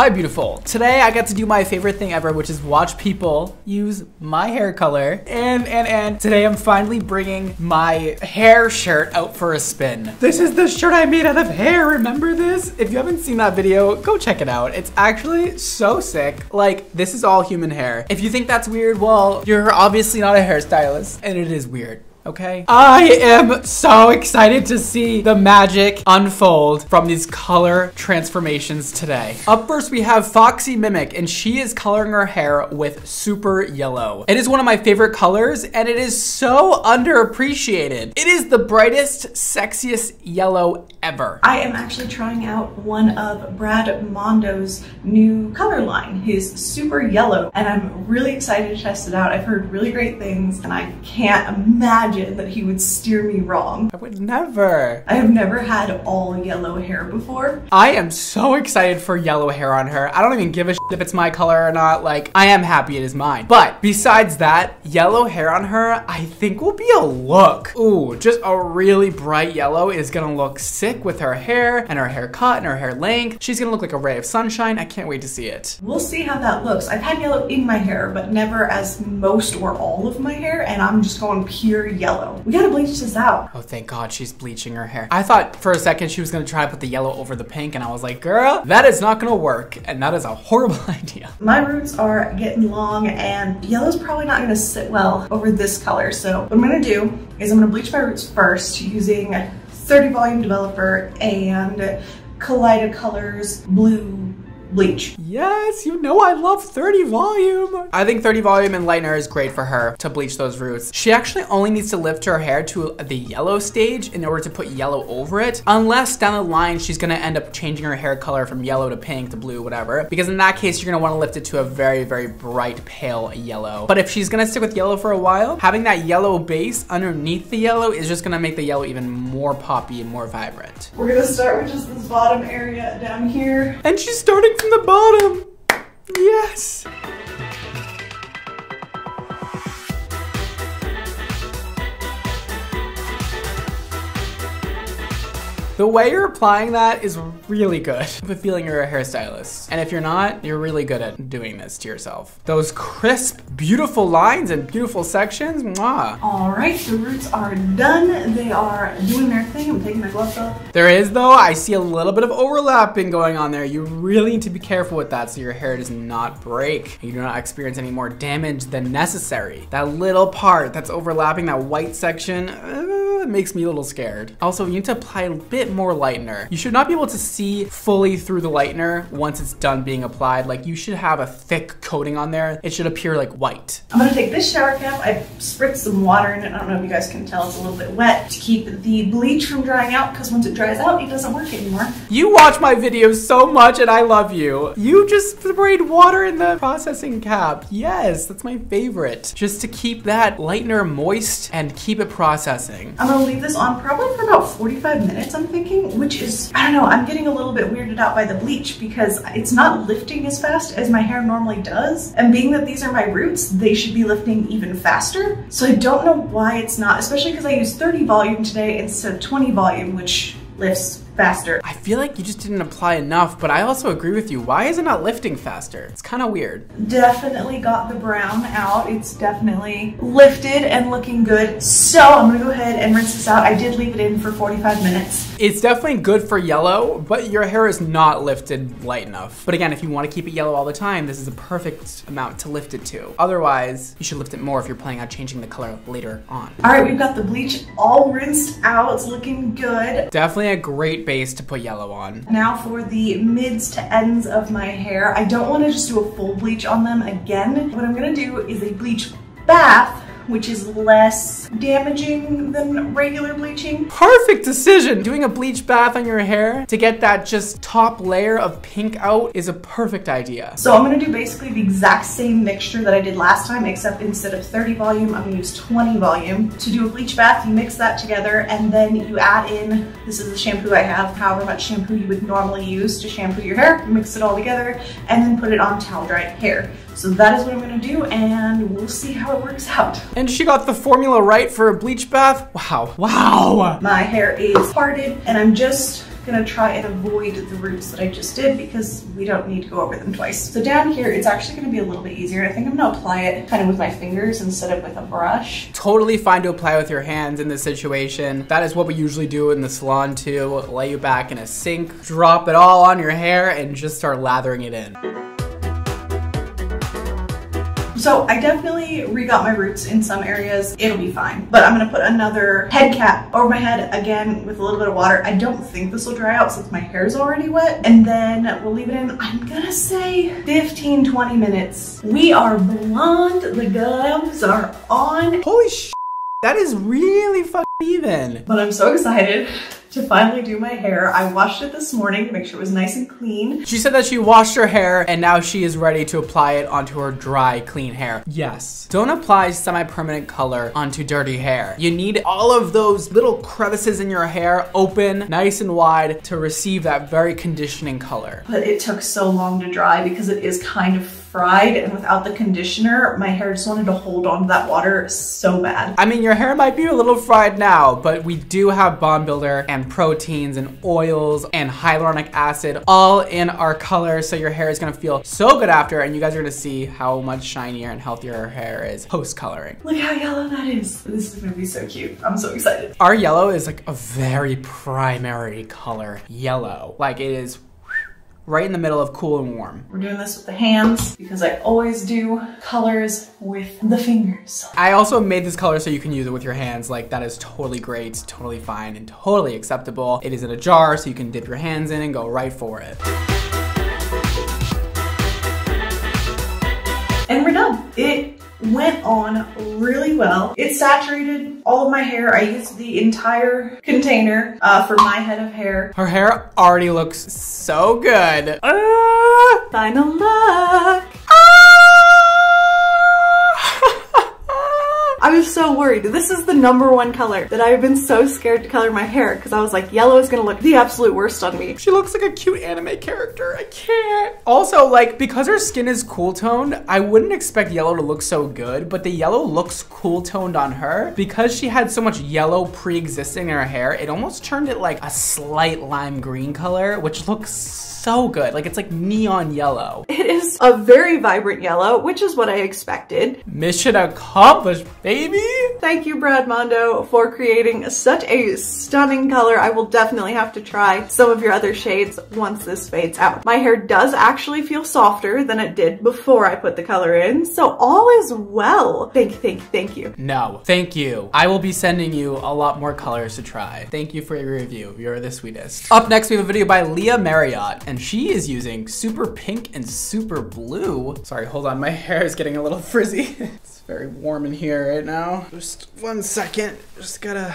Hi, beautiful. Today I got to do my favorite thing ever, which is watch people use my hair color. And, and, and today I'm finally bringing my hair shirt out for a spin. This is the shirt I made out of hair. Remember this? If you haven't seen that video, go check it out. It's actually so sick. Like, this is all human hair. If you think that's weird, well, you're obviously not a hairstylist, and it is weird okay? I am so excited to see the magic unfold from these color transformations today. Up first, we have Foxy Mimic, and she is coloring her hair with super yellow. It is one of my favorite colors, and it is so underappreciated. It is the brightest, sexiest yellow ever. I am actually trying out one of Brad Mondo's new color line, his super yellow, and I'm really excited to test it out. I've heard really great things, and I can't imagine imagine that he would steer me wrong. I would never. I have never had all yellow hair before. I am so excited for yellow hair on her. I don't even give a shit if it's my color or not. Like, I am happy it is mine. But besides that, yellow hair on her, I think will be a look. Ooh, just a really bright yellow is gonna look sick with her hair and her haircut and her hair length. She's gonna look like a ray of sunshine. I can't wait to see it. We'll see how that looks. I've had yellow in my hair, but never as most or all of my hair, and I'm just going pure yellow. We gotta bleach this out. Oh, thank God she's bleaching her hair. I thought for a second she was gonna try to put the yellow over the pink and I was like, girl, that is not gonna work. And that is a horrible idea. My roots are getting long and yellow's probably not gonna sit well over this color. So what I'm gonna do is I'm gonna bleach my roots first using 30 volume developer and Kaleidocolors blue bleach. Yes, you know I love 30 volume. I think 30 volume and lightener is great for her to bleach those roots. She actually only needs to lift her hair to the yellow stage in order to put yellow over it, unless down the line she's gonna end up changing her hair color from yellow to pink to blue, whatever. Because in that case, you're gonna wanna lift it to a very, very bright pale yellow. But if she's gonna stick with yellow for a while, having that yellow base underneath the yellow is just gonna make the yellow even more poppy and more vibrant. We're gonna start with just this bottom area down here. And she's starting from the bottom. Yes. The way you're applying that is really good. I have a feeling you're a hairstylist. And if you're not, you're really good at doing this to yourself. Those crisp, beautiful lines and beautiful sections, mwah. All right, the roots are done. They are doing their thing. I'm taking my gloves off. There is though, I see a little bit of overlapping going on there. You really need to be careful with that so your hair does not break. You do not experience any more damage than necessary. That little part that's overlapping, that white section, uh, it makes me a little scared. Also, you need to apply a bit more lightener. You should not be able to see fully through the lightener once it's done being applied. Like you should have a thick coating on there. It should appear like white. I'm gonna take this shower cap. I spritzed some water in it. I don't know if you guys can tell it's a little bit wet to keep the bleach from drying out because once it dries out, it doesn't work anymore. You watch my videos so much and I love you. You just sprayed water in the processing cap. Yes, that's my favorite. Just to keep that lightener moist and keep it processing. I'm gonna leave this on probably for about 45 minutes, I'm thinking, which is, I don't know, I'm getting a little bit weirded out by the bleach because it's not lifting as fast as my hair normally does. And being that these are my roots, they should be lifting even faster. So I don't know why it's not, especially because I used 30 volume today instead of 20 volume, which lifts faster. I feel like you just didn't apply enough, but I also agree with you. Why is it not lifting faster? It's kind of weird. Definitely got the brown out. It's definitely lifted and looking good. So I'm gonna go ahead and rinse this out. I did leave it in for 45 minutes. It's definitely good for yellow, but your hair is not lifted light enough. But again, if you want to keep it yellow all the time, this is a perfect amount to lift it to. Otherwise, you should lift it more if you're planning on changing the color later on. All right, we've got the bleach all rinsed out. It's looking good. Definitely a great base to put yellow on. Now for the mids to ends of my hair. I don't want to just do a full bleach on them again. What I'm to do is a bleach bath which is less damaging than regular bleaching. Perfect decision! Doing a bleach bath on your hair to get that just top layer of pink out is a perfect idea. So I'm gonna do basically the exact same mixture that I did last time, except instead of 30 volume, I'm gonna use 20 volume. To do a bleach bath, you mix that together and then you add in, this is the shampoo I have, however much shampoo you would normally use to shampoo your hair, mix it all together, and then put it on towel dry hair. So that is what I'm gonna do and we'll see how it works out. And she got the formula right for a bleach bath? Wow, wow. My hair is parted and I'm just gonna try and avoid the roots that I just did because we don't need to go over them twice. So down here, it's actually gonna be a little bit easier. I think I'm gonna apply it kind of with my fingers instead of with a brush. Totally fine to apply with your hands in this situation. That is what we usually do in the salon too. Lay you back in a sink, drop it all on your hair, and just start lathering it in. So I definitely regot my roots in some areas. It'll be fine. But I'm gonna put another head cap over my head again with a little bit of water. I don't think this will dry out since my hair's already wet. And then we'll leave it in, I'm gonna say 15, 20 minutes. We are blonde, the gloves are on. Holy sh! That is really fucking even. But I'm so excited to finally do my hair. I washed it this morning to make sure it was nice and clean. She said that she washed her hair and now she is ready to apply it onto her dry, clean hair. Yes. Don't apply semi-permanent color onto dirty hair. You need all of those little crevices in your hair open, nice and wide to receive that very conditioning color. But it took so long to dry because it is kind of fried and without the conditioner, my hair just wanted to hold on to that water so bad. I mean, your hair might be a little fried now, but we do have bond builder and proteins and oils and hyaluronic acid all in our color. So your hair is gonna feel so good after and you guys are gonna see how much shinier and healthier our hair is post coloring. Look how yellow that is. This is gonna be so cute. I'm so excited. Our yellow is like a very primary color yellow. Like it is right in the middle of cool and warm. We're doing this with the hands because I always do colors with the fingers. I also made this color so you can use it with your hands. Like that is totally great, totally fine, and totally acceptable. It is in a jar so you can dip your hands in and go right for it. And we're done. It went on really well. It saturated all of my hair. I used the entire container uh, for my head of hair. Her hair already looks so good. Ah! Final look. I was so worried. This is the number one color that I've been so scared to color my hair because I was like, yellow is gonna look the absolute worst on me. She looks like a cute anime character. I can't. Also, like, because her skin is cool toned, I wouldn't expect yellow to look so good, but the yellow looks cool toned on her. Because she had so much yellow pre-existing in her hair, it almost turned it like a slight lime green color, which looks so good. Like it's like neon yellow. It is a very vibrant yellow, which is what I expected. Mission accomplished, baby. Thank you, Brad Mondo, for creating such a stunning color. I will definitely have to try some of your other shades once this fades out. My hair does actually feel softer than it did before I put the color in, so all is well. Thank thank thank you. No, thank you. I will be sending you a lot more colors to try. Thank you for your review. You're the sweetest. Up next, we have a video by Leah Marriott and she is using super pink and super blue. Sorry, hold on, my hair is getting a little frizzy. it's very warm in here right now. Just one second, just gotta,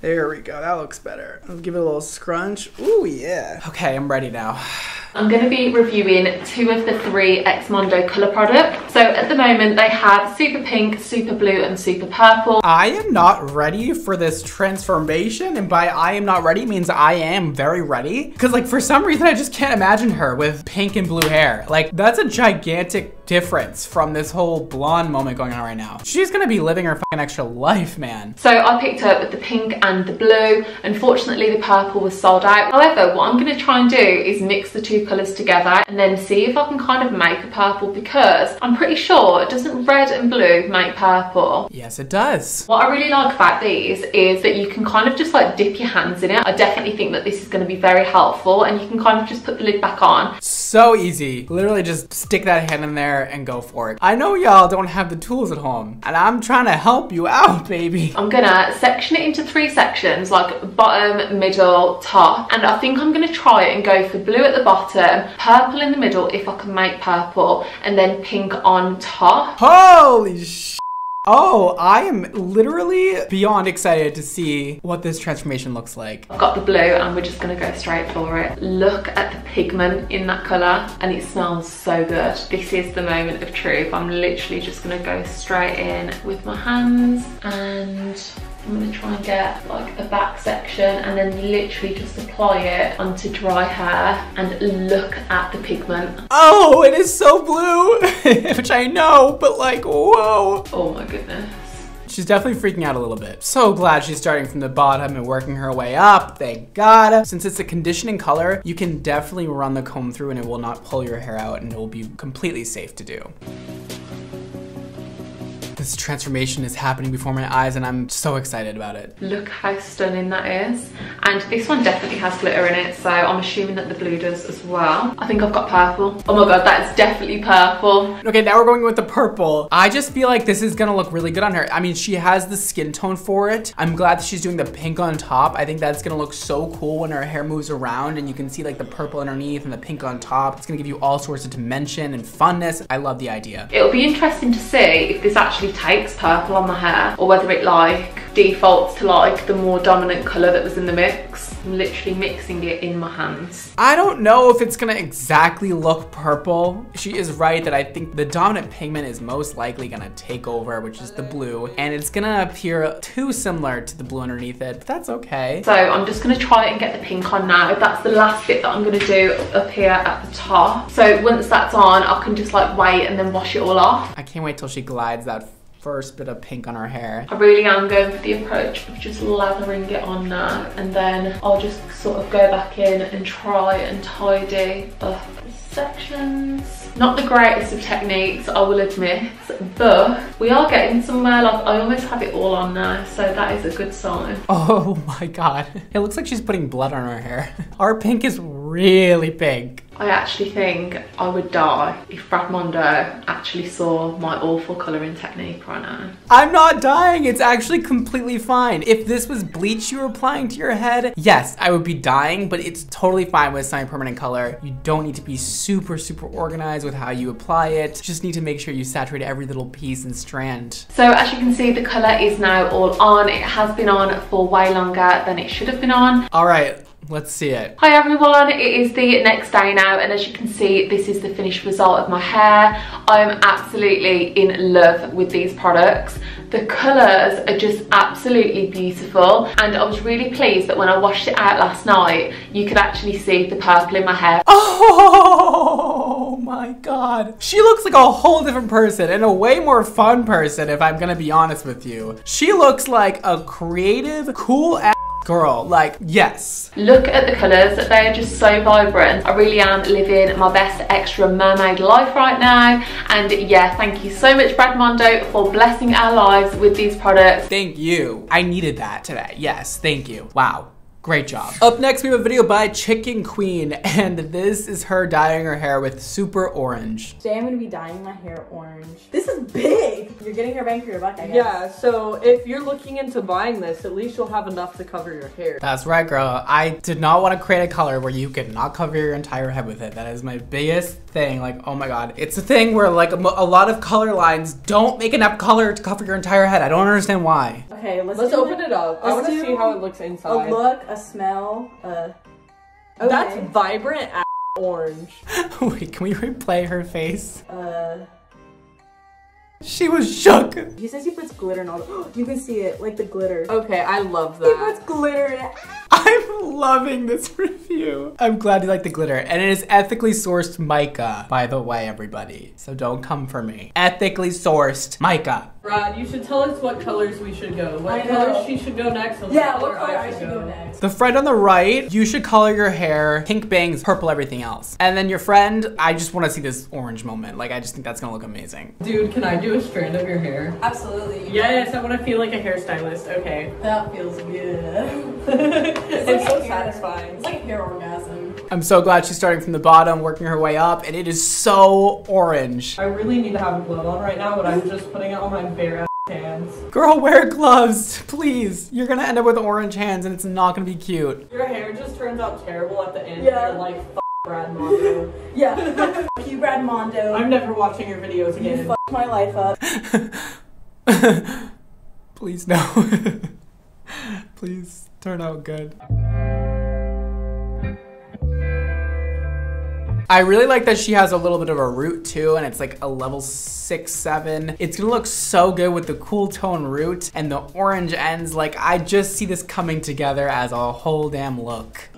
there we go, that looks better. I'll give it a little scrunch. Ooh, yeah. Okay, I'm ready now. I'm going to be reviewing two of the three Xmondo colour products. So at the moment they have Super Pink, Super Blue and Super Purple. I am not ready for this transformation and by I am not ready means I am very ready. Because like for some reason I just can't imagine her with pink and blue hair. Like that's a gigantic difference from this whole blonde moment going on right now. She's gonna be living her fucking extra life, man. So I picked up the pink and the blue. Unfortunately, the purple was sold out. However, what I'm gonna try and do is mix the two colors together and then see if I can kind of make a purple because I'm pretty sure, doesn't red and blue make purple? Yes, it does. What I really like about these is that you can kind of just like dip your hands in it. I definitely think that this is gonna be very helpful and you can kind of just put the lid back on. So easy. Literally just stick that hand in there there and go for it. I know y'all don't have the tools at home and I'm trying to help you out, baby. I'm gonna section it into three sections, like bottom, middle, top. And I think I'm gonna try it and go for blue at the bottom, purple in the middle if I can make purple, and then pink on top. Holy sh Oh, I am literally beyond excited to see what this transformation looks like. I've got the blue and we're just gonna go straight for it. Look at the pigment in that color and it smells so good. This is the moment of truth. I'm literally just gonna go straight in with my hands and I'm gonna try and get like a back section and then literally just apply it onto dry hair and look at the pigment. Oh, it is so blue, which I know, but like, whoa. Oh my goodness. She's definitely freaking out a little bit. So glad she's starting from the bottom and working her way up. Thank God. Since it's a conditioning color, you can definitely run the comb through and it will not pull your hair out and it will be completely safe to do. This transformation is happening before my eyes and I'm so excited about it. Look how stunning that is. And this one definitely has glitter in it, so I'm assuming that the blue does as well. I think I've got purple. Oh my god, that is definitely purple. Okay, now we're going with the purple. I just feel like this is gonna look really good on her. I mean, she has the skin tone for it. I'm glad that she's doing the pink on top. I think that's gonna look so cool when her hair moves around and you can see like the purple underneath and the pink on top. It's gonna give you all sorts of dimension and funness. I love the idea. It'll be interesting to see if this actually takes purple on my hair or whether it like defaults to like the more dominant colour that was in the mix. I'm literally mixing it in my hands. I don't know if it's gonna exactly look purple. She is right that I think the dominant pigment is most likely gonna take over, which is the blue, and it's gonna appear too similar to the blue underneath it, but that's okay. So I'm just gonna try and get the pink on now. That's the last bit that I'm gonna do up here at the top. So once that's on, I can just like wait and then wash it all off. I can't wait till she glides that first bit of pink on her hair. I really am going for the approach of just lathering it on now and then I'll just sort of go back in and try and tidy up sections. Not the greatest of techniques, I will admit, but we are getting somewhere. Like I almost have it all on now, so that is a good sign. Oh my god. It looks like she's putting blood on her hair. Our pink is really pink. I actually think I would die if Brad Mondo actually saw my awful colouring technique right now. I'm not dying, it's actually completely fine. If this was bleach you were applying to your head, yes, I would be dying, but it's totally fine with semi-permanent color. You don't need to be super, super organized with how you apply it. Just need to make sure you saturate every little piece and strand. So as you can see, the colour is now all on. It has been on for way longer than it should have been on. All right, Let's see it. Hi everyone, it is the next day now and as you can see this is the finished result of my hair. I'm absolutely in love with these products. The colours are just absolutely beautiful and I was really pleased that when I washed it out last night you could actually see the purple in my hair. Oh my god. She looks like a whole different person and a way more fun person if I'm gonna be honest with you. She looks like a creative, cool ass Girl, like, yes. Look at the colours, they are just so vibrant. I really am living my best extra mermaid life right now. And yeah, thank you so much Brad Mondo for blessing our lives with these products. Thank you. I needed that today. Yes, thank you. Wow. Great job. Up next, we have a video by Chikin Kween, and this is her dyeing her hair with super orange. Today I'm gonna be dyeing my hair orange. This is big! You're getting your bang for your buck, I guess. Yeah, so if you're looking into buying this, at least you'll have enough to cover your hair. That's right, girl. I did not want to create a color where you could not cover your entire head with it. That is my biggest thing. Like, oh my god. It's a thing where like a, a lot of color lines don't make enough color to cover your entire head. I don't understand why. Okay, let's, Let's open it. it up. I want to see how it looks inside. A look, a smell, a... Okay. That's vibrant ass orange. Wait, can we replay her face? Uh... She was shook. He says he puts glitter in all the- You can see it, like the glitter. Okay, I love that. He puts that. glitter in it. I'm loving this review. I'm glad you like the glitter. And it is ethically sourced mica, by the way, everybody. So don't come for me. Ethically sourced mica. Brad, you should tell us what colors we should go. What I know. colors she should go next and Yeah, what what color color I I should should go. go next? The friend on the right, you should color your hair pink bangs, purple everything else. And then your friend, I just want to see this orange moment. Like, I just think that's gonna look amazing. Dude, can I do a strand of your hair? Absolutely. Yes, I want to feel like a hairstylist. Okay. That feels good. it's so hair- satisfying. It's like hair orgasm. I'm so glad she's starting from the bottom, working her way up, and it is so orange. I really need to have a glove on right now, but I'm just putting it on my bare ass hands. Girl, wear gloves, please. You're gonna end up with orange hands and it's not gonna be cute. Your hair just turns out terrible at the end. Yeah. You're like, F Brad Mondo. Yeah. you, Brad Mondo. I'm never watching your videos again. you again. fucked my life up. Please no. Please turn out good. I really like that she has a little bit of a root too, and it's like a level six, seven. It's gonna look so good with the cool tone root and the orange ends. Like, I just see this coming together as a whole damn look.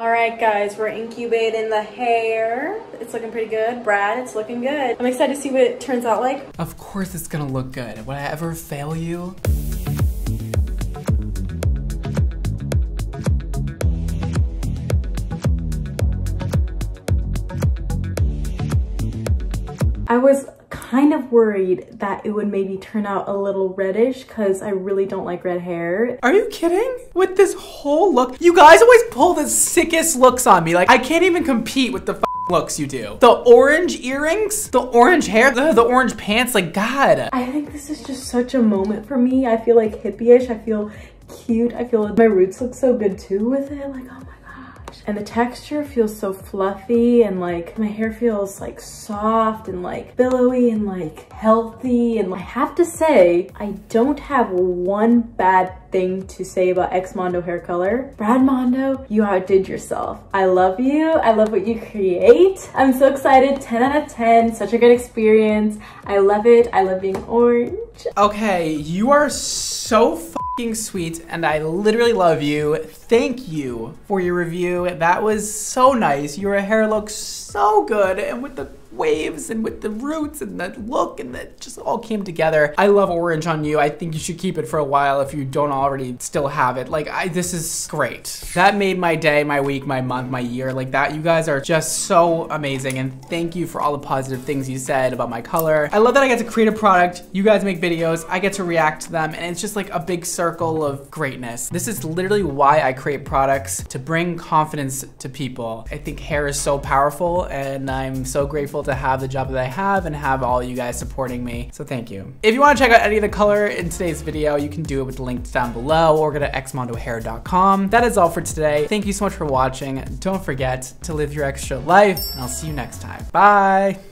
All right, guys, we're incubating the hair. It's looking pretty good. Brad, it's looking good. I'm excited to see what it turns out like. Of course it's gonna look good. Would I ever fail you? I was kind of worried that it would maybe turn out a little reddish because I really don't like red hair. Are you kidding? With this whole look, you guys always pull the sickest looks on me. Like, I can't even compete with the looks you do. The orange earrings, the orange hair, the, the orange pants, like, God. I think this is just such a moment for me. I feel like hippie-ish. I feel cute. I feel like my roots look so good too with it. Like, oh my and the texture feels so fluffy and like my hair feels like soft and like billowy and like healthy and I have to say I don't have one bad thing to say about Xmondo hair color. Brad Mondo, you outdid yourself. I love you. I love what you create. I'm so excited. 10 out of 10. Such a good experience. I love it. I love being orange. Okay, you are so sweet and I literally love you. Thank you for your review. That was so nice. Your hair looks so good and with the waves and with the roots and the look and that just all came together. I love orange on you. I think you should keep it for a while if you don't already still have it. Like I, this is great. That made my day, my week, my month, my year like that. You guys are just so amazing and thank you for all the positive things you said about my color. I love that I get to create a product. You guys make videos. I get to react to them and it's just like a big circle of greatness. This is literally why I create products to bring confidence to people. I think hair is so powerful and I'm so to have the job that I have and have all you guys supporting me. So thank you. If you want to check out any of the color in today's video, you can do it with the links down below or go to xmondohair.com. That is all for today. Thank you so much for watching. Don't forget to live your extra life and I'll see you next time. Bye.